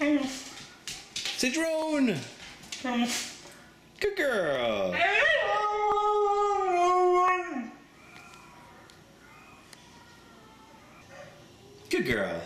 Citroen! drone. Good girl. Good girl.